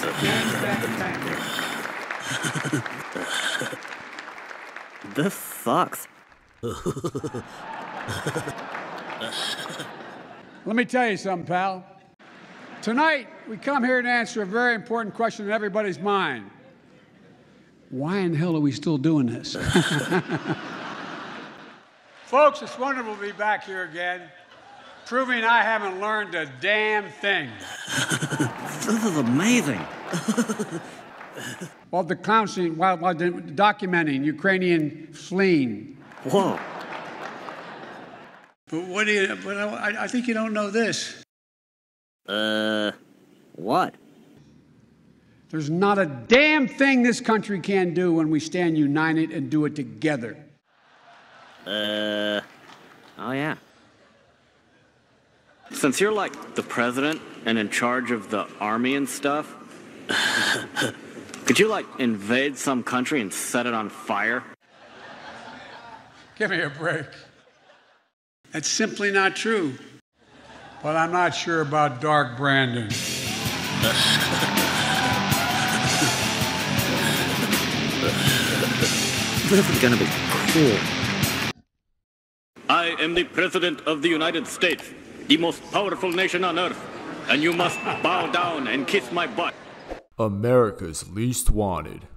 this sucks. Let me tell you something, pal. Tonight, we come here to answer a very important question in everybody's mind. Why in hell are we still doing this? Folks, it's wonderful to be back here again proving I haven't learned a damn thing. This is amazing. While the counseling, while, while documenting Ukrainian fleeing. Whoa. But what do you, but I, I think you don't know this. Uh, what? There's not a damn thing this country can do when we stand united and do it together. Uh, oh yeah. Since you're like the president and in charge of the army and stuff, could you like invade some country and set it on fire? Give me a break. That's simply not true. But I'm not sure about Dark Brandon. This is gonna be cool. I am the President of the United States, the most powerful nation on earth, and you must bow down and kiss my butt. America's Least Wanted.